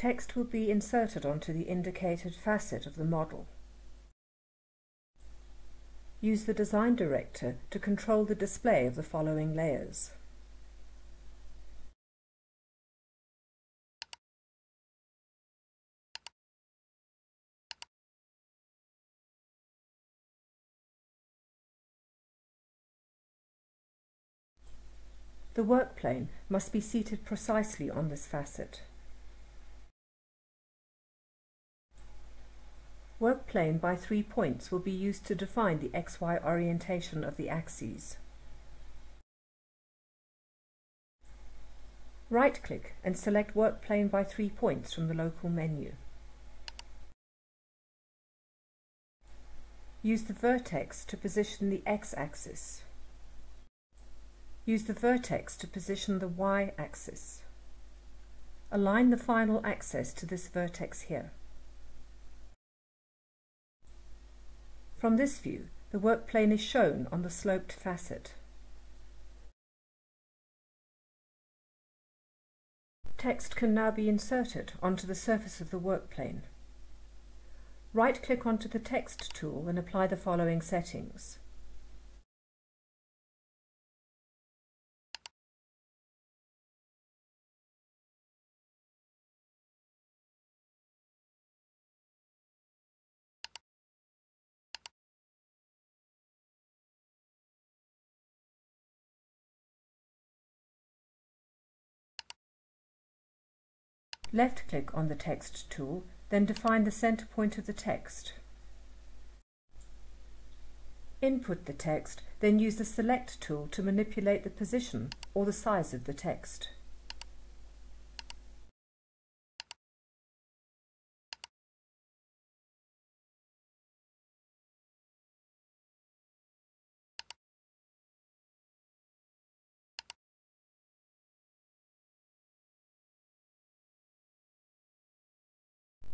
Text will be inserted onto the indicated facet of the model. Use the Design Director to control the display of the following layers. The work plane must be seated precisely on this facet. Work plane by three points will be used to define the XY orientation of the axes. Right-click and select Work plane by three points from the local menu. Use the vertex to position the x-axis. Use the vertex to position the y-axis. Align the final axis to this vertex here. From this view, the work plane is shown on the sloped facet. Text can now be inserted onto the surface of the work plane. Right-click onto the Text tool and apply the following settings. Left-click on the Text tool, then define the center point of the text. Input the text, then use the Select tool to manipulate the position or the size of the text.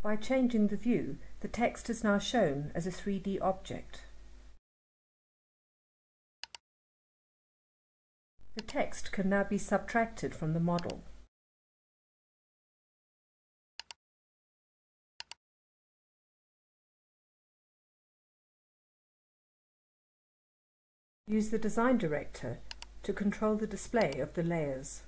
By changing the view, the text is now shown as a 3D object. The text can now be subtracted from the model. Use the Design Director to control the display of the layers.